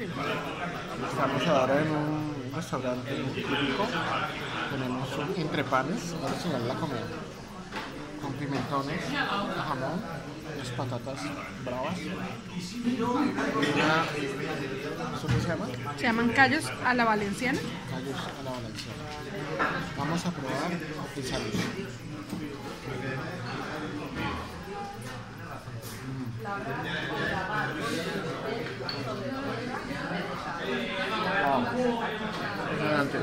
Estamos ahora en un restaurante típico. Tenemos un entrepanes, original de la comida. Con pimentones, jamón, las patatas bravas. y Una, ¿Eso qué se llama? Se llaman callos a la valenciana. Callos a la valenciana. Vamos a probar y salud. Adelante.